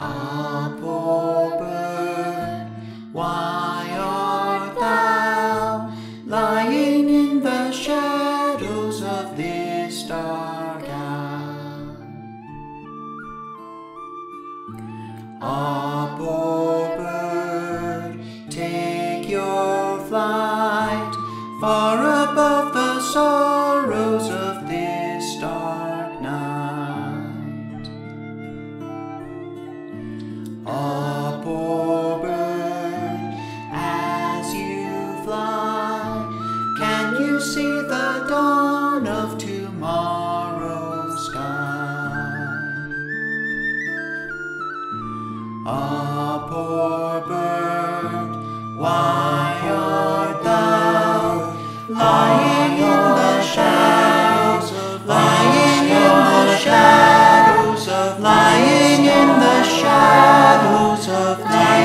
Ah, poor bird, why art thou lying in the shadows of this dark hour? Ah, poor bird, take your flight far above the soul. Up or burn as you fly. Can you see the dawn of tomorrow's sky?